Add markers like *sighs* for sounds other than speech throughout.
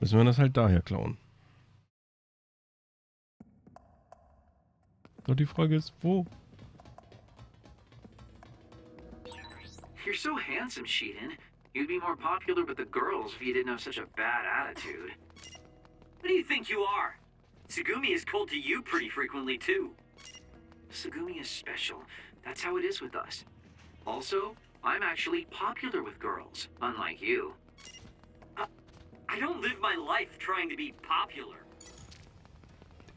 Müssen wir das halt daher klauen. Nur die Frage ist, wo? You're so handsome, Sheehan. You'd be more popular with the girls if you didn't have such a bad attitude. What do you think you are? Tsugumi is cold to you pretty frequently, too. Tsugumi is special. That's how it is with us. Also, I'm actually popular with girls, unlike you. I don't live my life trying to be popular.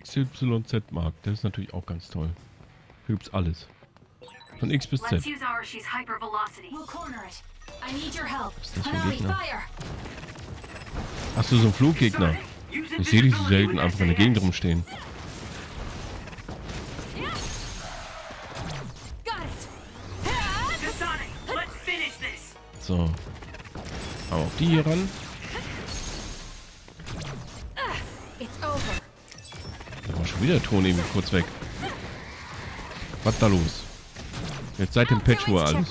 XYZ Markt, das ist natürlich auch ganz toll. Hier gibt's alles. Von X bis Let's Z. use Arashi's hyper velocity. We'll corner it. I need your help. Hanami, Gegner? fire! Achso, so ein Fluggegner. Ich sehe die so selten einfach in der. Gegend rumstehen. Let's. So. Aber auf die hier ran. Wieder Ton eben kurz weg. Was da los? Jetzt seit dem Patch war alles.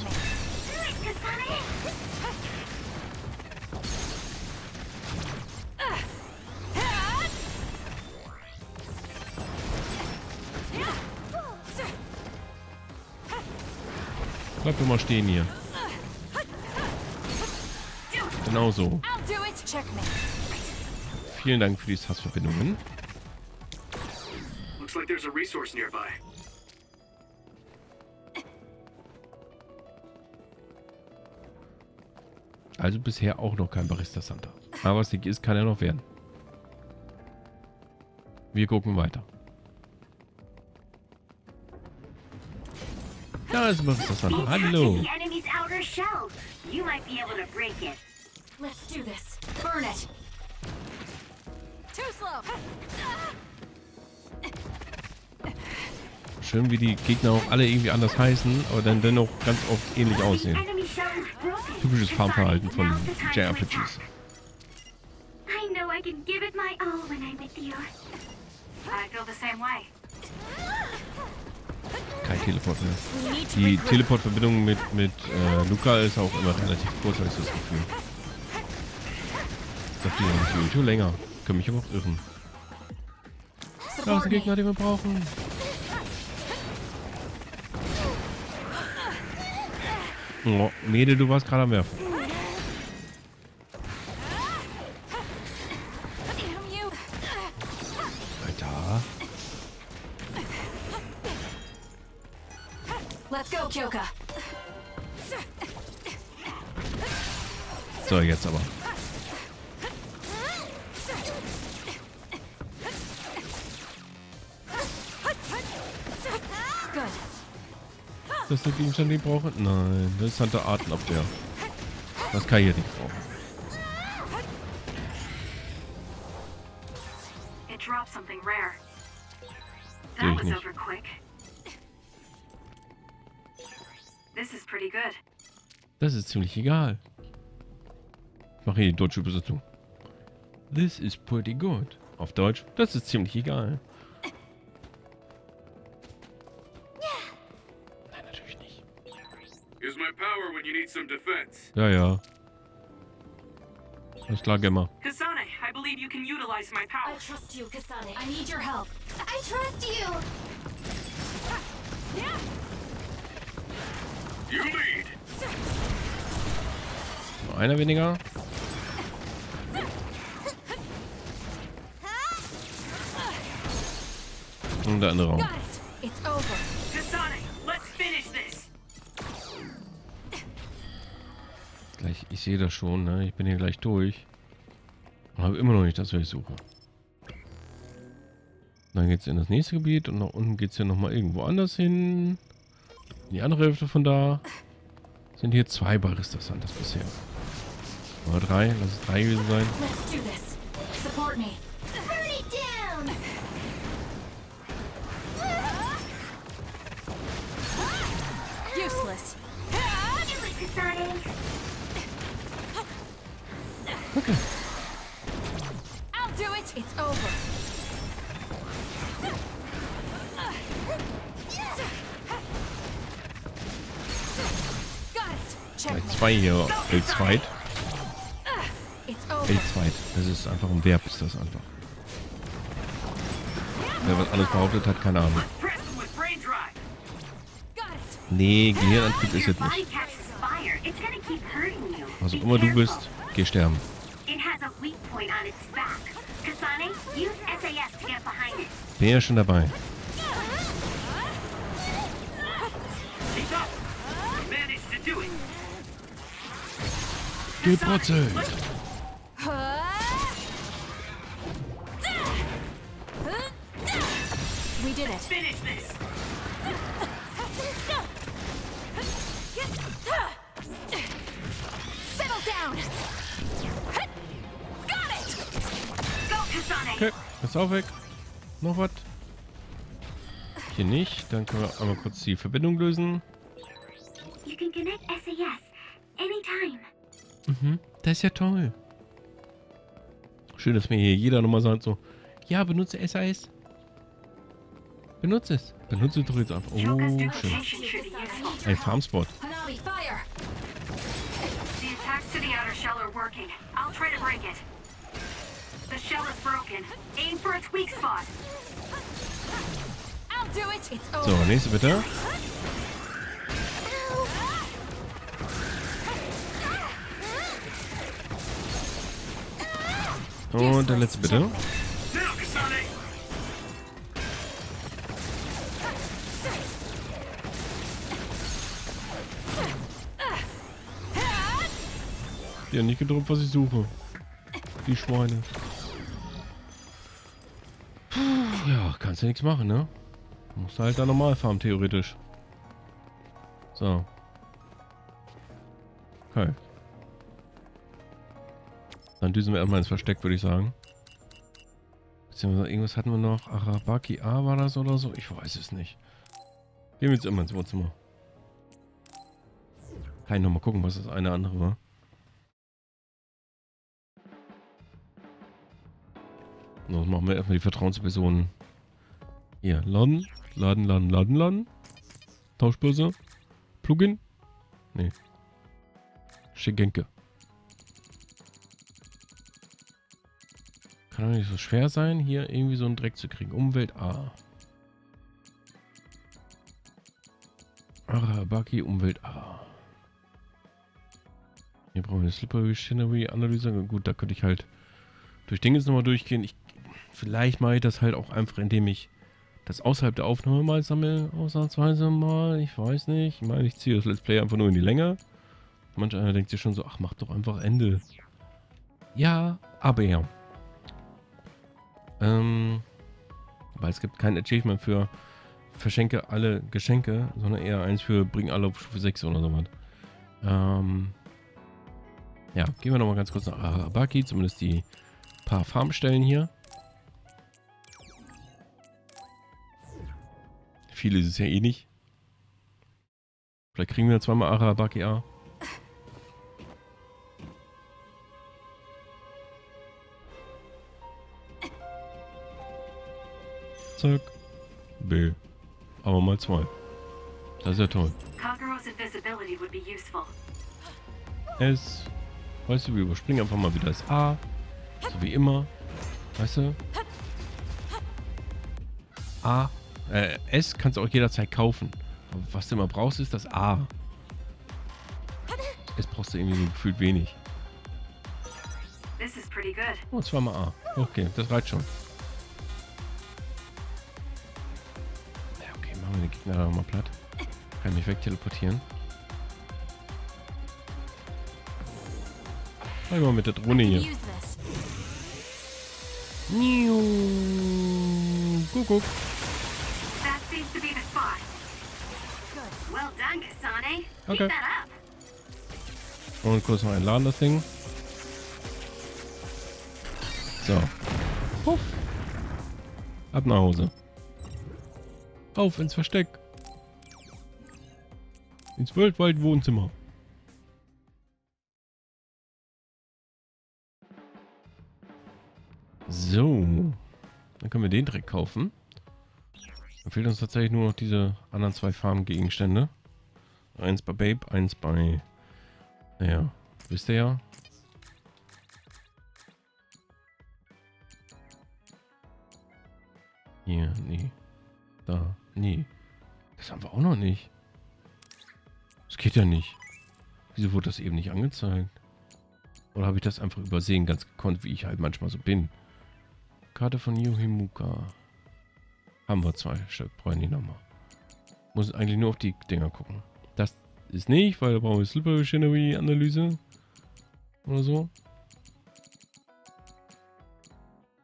Bleib doch mal stehen hier. Genau so. Vielen Dank für die Sassverbindungen. Looks like there's a resource nearby. Also bisher auch noch kein Barista Santa. Aber was ist, kann er noch werden. Wir gucken weiter. Da ist Barista Santa. Hallo. Let's do this. Burn it. Too slow. Schön, wie die Gegner auch alle irgendwie anders heißen, aber dann dennoch ganz oft ähnlich aussehen. Typisches Farmverhalten von JRPGs. I know I can give it my all when I'm with you. I feel the same way. Kein Teleport mehr. Die. Teleportverbindung mit, mit äh, Luca ist auch immer relativ kurz, habe ich das Gefühl. Ich die ist Jojo länger. Kann mich aber auch irren. Da ist ein. Gegner, den wir brauchen. Oh, Mede, du warst gerade am Werfen. Alter. Let's go, Kyoka. So, jetzt aber. Ist das der Gegenstand, den ich brauche? Nein, das ist Hunter Artenabwehr. Das kann ich jetzt nicht brauchen. Sehe ich nicht. over quick. This is pretty good. Das ist ziemlich egal. Ich mache hier die deutsche Übersetzung. This is pretty good. Auf Deutsch, das ist ziemlich egal. My power when you need some defense. Ja, ja. Alles klar, Gemma. Kasane, I believe you can utilize my power. I trust you, Kasane. I need your help. I trust you. Ah, you lead. Nur einer weniger. Und der andere Raum. It's over. Gleich, ich sehe das schon, ne? Ich bin hier gleich durch. Und habe immer noch nicht das, was ich suche. Dann geht es in das nächste Gebiet und nach unten geht es ja nochmal irgendwo anders hin. In die andere Hälfte von da. Sind hier zwei Baristas an das bisher. Oder drei, lass es drei gewesen sein. Let's Kasane. I'll do it. It's over. Gleich zwei hier, L2. It's over. L2. Das ist einfach ein Verb, ist das einfach. Wer was anderes behauptet, hat keine Ahnung. Nee, Gehirnantrieb ist jetzt nicht. Was auch Be immer du bist, geh sterben. Bin ja schon dabei. Keep up. You managed to do it. Gebrutzelt. We did it. Finish this. Okay, ist auch weg. Noch was? Hier nicht. Dann können wir einmal kurz die Verbindung lösen. Mhm, das ist ja toll. Schön, dass mir hier jeder nochmal sagt so, ja, benutze SAS. Benutze es. Benutze es doch jetzt einfach. Oh, schön. Ein Farmspot. The attacks to the outer shell are working. I'll try to break it. The shell is broken. Aim for its weak spot. I'll do it. It's So, over. nächste bitte. Und der letzte bitte. Die haben nicht gedroppt, was ich suche. Die Schweine. Kannst du nichts machen, ne? Musst halt da normal farmen, theoretisch. So. Okay. Dann düsen wir erstmal ins Versteck, würde ich sagen. Beziehungsweise irgendwas hatten wir noch. Arabaki A war das oder so? Ich weiß es nicht. Gehen wir jetzt immer ins Wohnzimmer. Kann ich nochmal gucken, was das eine andere war. So, machen wir erstmal die Vertrauenspersonen. Hier, laden, laden, laden, laden, laden. Tauschbörse. Plugin. Nee. Schenke. Kann doch nicht so schwer sein, hier irgendwie so einen Dreck zu kriegen. Umwelt A. Arabaki, Umwelt A. Hier brauchen wir eine Slippery Scenery Analyse. Gut, da könnte ich halt durch Dinge nochmal durchgehen. Ich, vielleicht mache ich das halt auch einfach, indem ich das außerhalb der Aufnahme mal sammle. Ausnahmsweise mal. Ich weiß nicht. Ich meine, ich ziehe das Let's Play einfach nur in die Länge. Manch einer denkt sich schon so, ach, mach doch einfach Ende. Ja, aber ja. Ähm, weil es gibt kein Achievement für verschenke alle Geschenke, sondern eher eins für bring alle auf Stufe 6 oder sowas. Ähm, ja, gehen wir nochmal ganz kurz nach Arabaki, zumindest die paar Farmstellen hier. Viele ist es ja eh nicht. Vielleicht kriegen wir zweimal Arabaki A. Zack. B. Aber mal zwei. Das ist ja toll. S. Weißt du, wir überspringen einfach mal wieder das A. So wie immer. Weißt du? A. Äh, S kannst du auch jederzeit kaufen. Aber was du immer brauchst, ist das A. S brauchst du irgendwie so gefühlt wenig. This is pretty good. Oh, zweimal A. Okay, das reicht schon. Ja, okay, machen wir den Gegner da mal platt. Kann mich wegteleportieren. Einmal mit der Drohne hier. Use this. Okay. Und kurz noch einladen, das Ding. So. Puff. Ab nach Hause. Auf ins Versteck. Ins Worldwide Wohnzimmer. So. Dann können wir den direkt kaufen. Dann fehlt uns tatsächlich nur noch diese anderen zwei Farmgegenstände. Eins bei Babe, eins bei... Naja, wisst ihr ja. Hier, nee. Da, nee. Das haben wir auch noch nicht. Das geht ja nicht. Wieso wurde das eben nicht angezeigt? Oder habe ich das einfach übersehen, ganz gekonnt, wie ich halt manchmal so bin? Karte von Yohimuka. Haben wir zwei Stück, brauchen die nochmal. Muss eigentlich nur auf die Dinger gucken. Ist nicht, weil da brauchen wir Slipper Machinery Analyse. Oder so.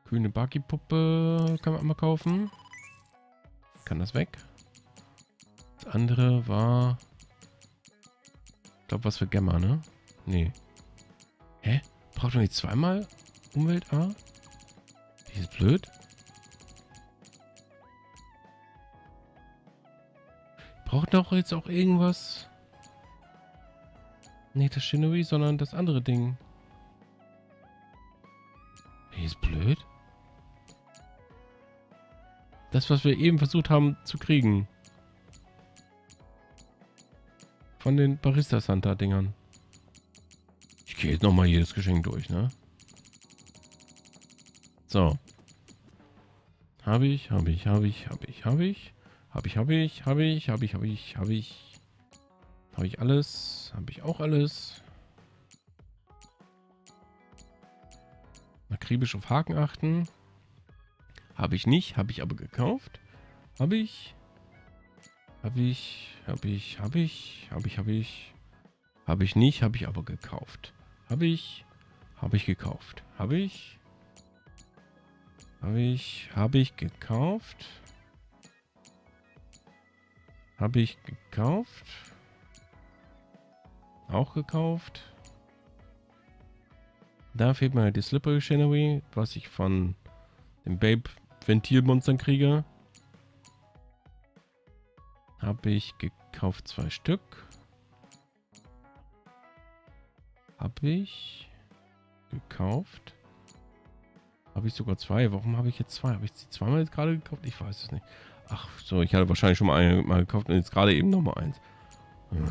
Grüne Buggy-Puppe kann man einmal kaufen. Kann das weg. Das andere war... Ich glaube, was für Gamma, ne? Nee. Hä? Braucht man nicht zweimal Umwelt A? Die ist blöd. Braucht doch jetzt auch irgendwas. Nicht das Shinobi, sondern das andere Ding. Die ist blöd. Das, was wir eben versucht haben zu kriegen. Von den Barista Santa Dingern. Ich gehe jetzt nochmal jedes Geschenk durch, ne? So. Habe ich, habe ich, habe ich, habe ich, habe ich. Habe ich, habe ich, habe ich, habe ich, habe ich, habe ich. Habe ich alles? Habe ich auch alles? Akribisch auf Haken achten. Habe ich nicht, habe ich aber gekauft. Habe ich. Habe ich, habe ich, habe ich, habe ich, habe ich. Habe ich nicht, habe ich aber gekauft. Habe ich, habe ich gekauft. Habe ich. Habe ich, habe ich gekauft. Habe ich gekauft. Auch gekauft. Da fehlt mir halt die Slippery Scenery, was ich von dem Babe Ventilmonstern kriege. Habe ich gekauft zwei Stück. Habe ich gekauft. Habe ich sogar zwei. Warum habe ich jetzt zwei? Habe ich die zweimal jetzt gerade gekauft? Ich weiß es nicht. Ach so, ich hatte wahrscheinlich schon mal eine mal gekauft und jetzt gerade eben noch mal eins. Hm.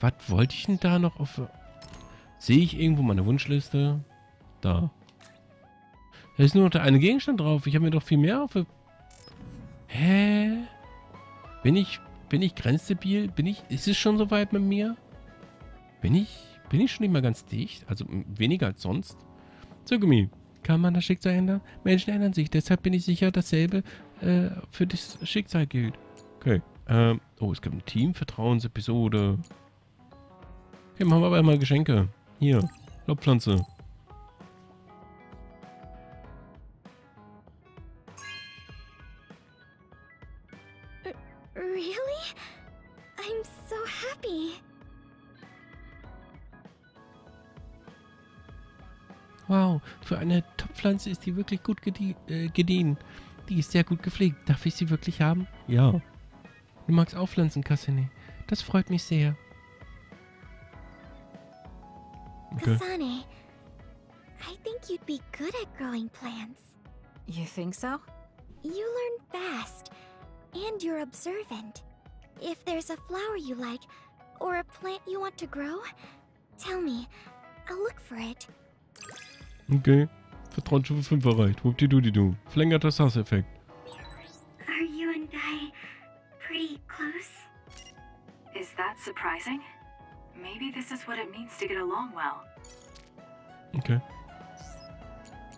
Was wollte ich denn da noch auf... Sehe ich irgendwo meine Wunschliste? Da. Da ist nur noch der eine Gegenstand drauf. Ich habe mir doch viel mehr auf... Hä? Bin ich... Bin ich grenzdebil? Bin ich... Ist es schon so weit mit mir? Bin ich... Bin ich schon nicht mehr ganz dicht? Also weniger als sonst? Zugumi. Kann man das Schicksal ändern? Menschen ändern sich. Deshalb bin ich sicher, dasselbe äh, für das Schicksal gilt. Okay. Ähm, oh, es gibt eine Team-Vertrauensepisode. Okay, machen wir aber mal Geschenke. Hier, Lobpflanze. Really? I'm so happy. Wow, für eine Topfpflanze ist die wirklich gut gedie äh, gediehen. Die ist sehr gut gepflegt. Darf ich sie wirklich haben? Ja. Du magst auch Pflanzen, Cassini. Das freut mich sehr. Okay. Kasane, I think you'd be good at growing plants. You think so? You learn fast, and you're observant. If there's a flower you like, or a plant you want to grow, tell me. I'll look for it. Okay. Vertrauensstufe 5 erreicht. Whoopdi-doody-doo. Verlängerter Sass-Effekt. Are you and I pretty close? Is that surprising? Maybe this is what it means to get along well. Okay.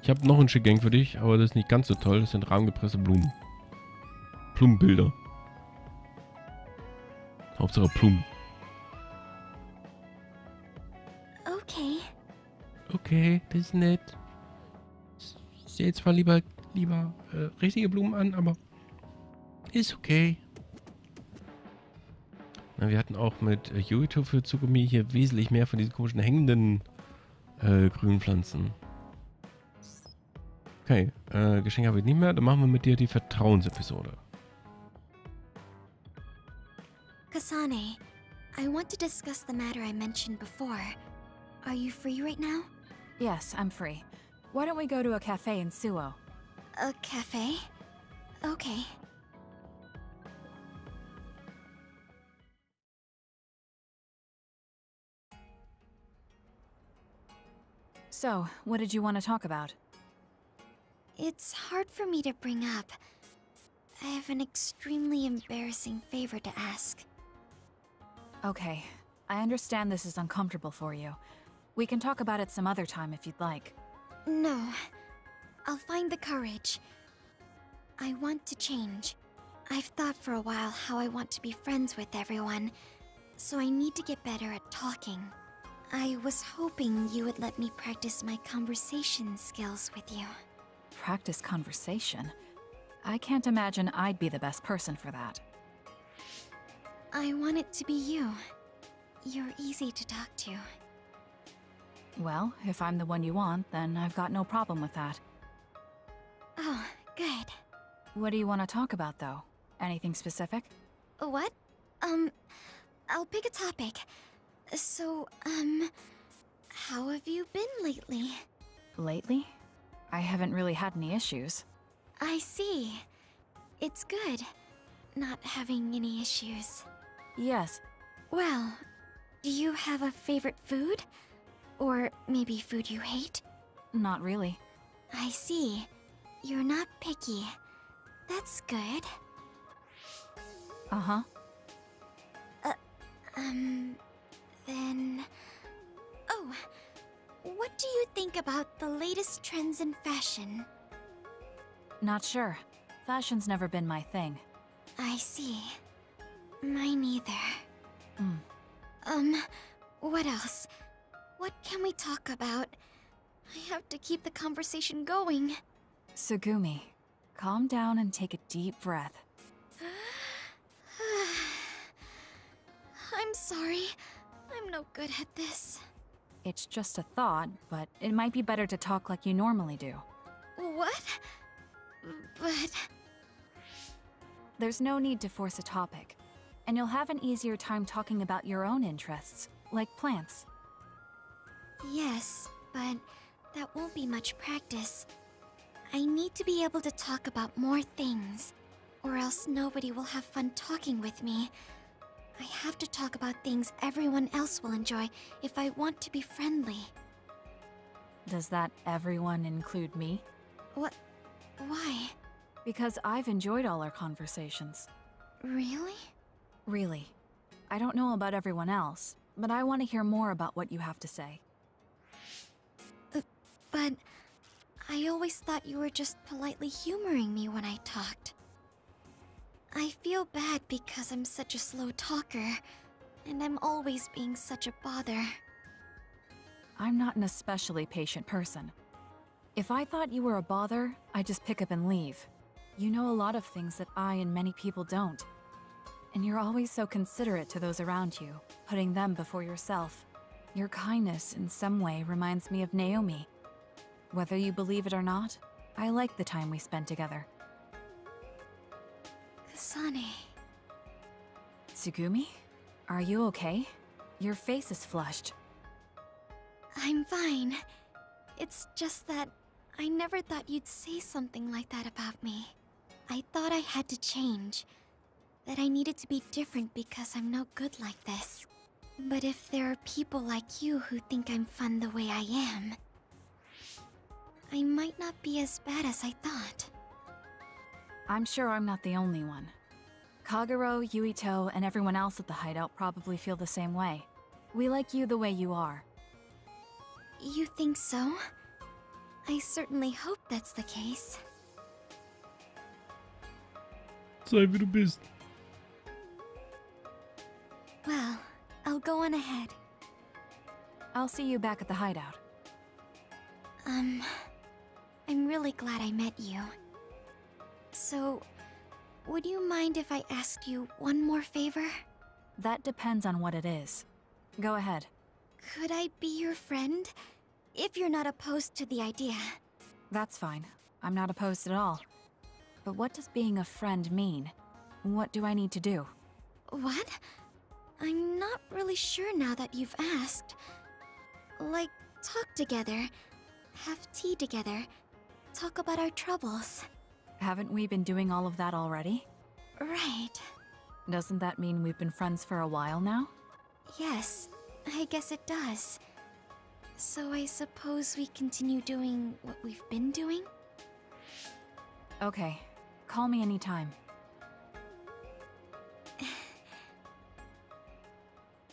Ich habe noch ein Schickgang für dich, aber das ist nicht ganz so toll. Das sind rahmengepresste Blumen. Blumenbilder. Hauptsache Blumen. Okay. Okay, das ist nett. Ich sehe zwar lieber, lieber äh, richtige Blumen an, aber ist okay. Na, wir hatten auch mit äh, Yuito für Tsugumi hier wesentlich mehr von diesen komischen hängenden äh, grünen Pflanzen. Okay, äh, Geschenke habe ich nicht mehr. Dann machen wir mit dir die Vertrauensepisode. Kasane, I want to discuss the matter I mentioned before. Are you free right now? Yes, I'm free. Why don't we go to a cafe in Suo? A cafe? Okay. So, what did you want to talk about? It's hard for me to bring up. I have an extremely embarrassing favor to ask. Okay, I understand this is uncomfortable for you. We can talk about it some other time if you'd like. No. I'll find the courage. I want to change. I've thought for a while how I want to be friends with everyone, so I need to get better at talking. I was hoping you would let me practice my conversation skills with you. Practice conversation? I can't imagine I'd be the best person for that. I want it to be you. You're easy to talk to. Well, if I'm the one you want, then I've got no problem with that. Oh, good. What do you want to talk about, though? Anything specific? What? Um, I'll pick a topic. So, um, how have you been lately? Lately? I haven't really had any issues. I see. It's good, not having any issues. Yes, Well, do you have a favorite food? Or maybe food you hate? not really. I see. You're not picky. That's good. Uh think about the latest trends in fashion? Not sure. Fashion's never been my thing. I see. Mine either. Hmm. Um, what else? What can we talk about? I have to keep the conversation going. Sugumi, calm down and take a deep breath. *sighs* I'm sorry. I'm no good at this. It's just a thought, but it might be better to talk like you normally do. What? But. There's no need to force a topic, and you'll have an easier time talking about your own interests, like plants. Yes, but that won't be much practice. I need to be able to talk about more things, or else nobody will have fun talking with me. I have to talk about things everyone else will enjoy if I want to be friendly. Does that everyone include me? What? Why? Because I've enjoyed all our conversations. Really? Really. I don't know about everyone else, but I want to hear more about what you have to say. Uh, but I always thought you were just politely humoring me when I talked. I feel bad because I'm such a slow talker, and I'm always being such a bother. I'm not an especially patient person. If I thought you were a bother, I'd just pick up and leave. You know a lot of things that I and many people don't. And you're always so considerate to those around you, putting them before yourself. Your kindness, in some way, reminds me of Naomi. Whether you believe it or not, I like the time we spent together. Kasane. Tsugumi? Are you okay? Your face is flushed. I'm fine. It's just that I never thought you'd say something like that about me. I thought I had to change. That I needed to be different because I'm no good like this. But if there are people like you who think I'm fun the way I am, I might not be as bad as I thought. I'm sure I'm not the only one. Kagero, Yuito, and everyone else at the hideout probably feel the same way. We like you the way you are. You think so? I certainly hope that's the case. Sei wie du bist. Well, I'll go on ahead. I'll see you back at the hideout. Um, I'm really glad I met you. So, would you mind if I asked you one more favor? That depends on what it is. Go ahead. Could I be your friend? If you're not opposed to the idea. That's fine. I'm not opposed at all. But what does being a friend mean? What do I need to do? What? I'm not really sure now that you've asked. Like, talk together, have tea together, talk about our troubles. Haven't we been doing all of that already? Right. Doesn't that mean we've been friends for a while now? Yes, I guess it does. So I suppose we continue doing what we've been doing? Okay. Call me anytime.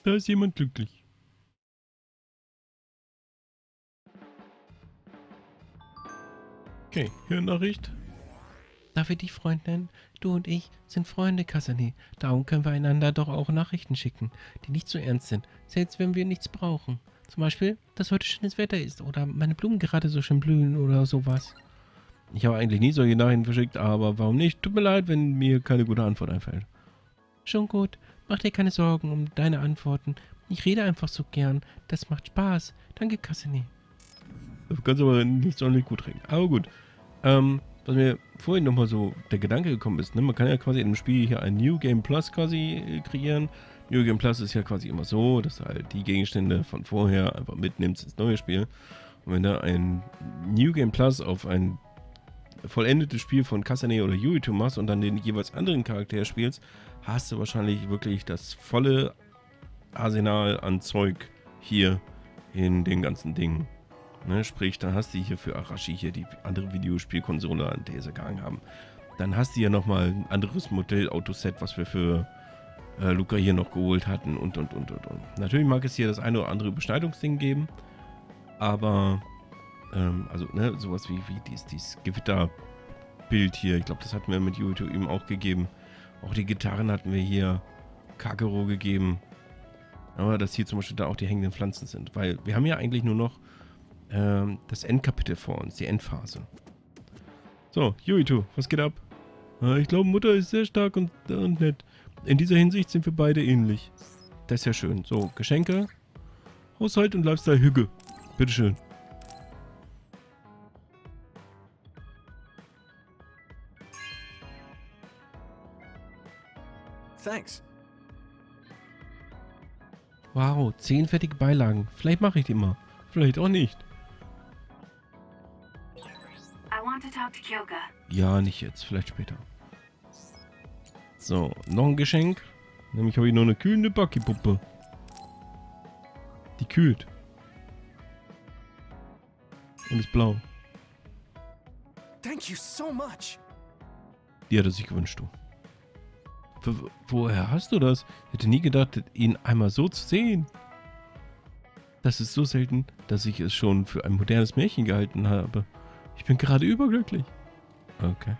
Da ist jemand glücklich. Okay, hier eine Nachricht. Darf ich dich Freund nennen? Du und ich sind Freunde, Kasane. Darum können wir einander doch auch Nachrichten schicken, die nicht so ernst sind, selbst wenn wir nichts brauchen. Zum Beispiel, dass heute schönes Wetter ist oder meine Blumen gerade so schön blühen oder sowas. Ich habe eigentlich nie solche Nachrichten verschickt, aber warum nicht? Tut mir leid, wenn mir keine gute Antwort einfällt. Schon gut. Mach dir keine Sorgen um deine Antworten. Ich rede einfach so gern. Das macht Spaß. Danke, Cassini. Du kannst aber nicht sonderlich gut reden. Aber gut. Ähm, was mir vorhin nochmal so der Gedanke gekommen ist, ne? man kann ja quasi in dem Spiel hier ein New Game Plus quasi äh, kreieren. New Game Plus ist ja quasi immer so, dass du halt die Gegenstände von vorher einfach mitnimmst ins neue Spiel. Und wenn da ein New Game Plus auf ein vollendetes Spiel von Kasane oder Yuito machst und dann den jeweils anderen Charakter spielst, hast du wahrscheinlich wirklich das volle Arsenal an Zeug hier in den ganzen Dingen. Ne, sprich, dann hast du hier für Arashi hier die andere Videospielkonsole, an der sie gegangen haben. Dann hast du hier nochmal ein anderes Modell-Autoset, was wir für äh, Luca hier noch geholt hatten und und und und und. Natürlich mag es hier das eine oder andere Beschneidungsding geben, aber ähm, also ne, sowas wie, wie dieses, dieses Gewitterbild hier, ich glaube, das hatten wir mit Yuito eben auch gegeben. Auch die Gitarren hatten wir hier Kakero gegeben. Aber dass hier zum Beispiel da auch die hängenden Pflanzen sind. Weil wir haben ja eigentlich nur noch ähm, das Endkapitel vor uns, die Endphase. So, Yuito, was geht ab? Äh, ich glaube, Mutter ist sehr stark und, und nett. In dieser Hinsicht sind wir beide ähnlich. Das ist ja schön. So, Geschenke. Haushalt und Lifestyle Hüge. Bitteschön. Thanks. Wow, zehn fertige Beilagen. Vielleicht mache ich die mal. Vielleicht auch nicht. Ja, nicht jetzt. Vielleicht später. So, noch ein Geschenk. Nämlich habe ich noch eine kühlende Bucky-Puppe. Die kühlt. Und ist blau. Thank you so much. Die hat er sich gewünscht, du. W woher hast du das? Ich hätte nie gedacht, ihn einmal so zu sehen. Das ist so selten, dass ich es schon für ein modernes Märchen gehalten habe. Ich bin gerade überglücklich. Okay.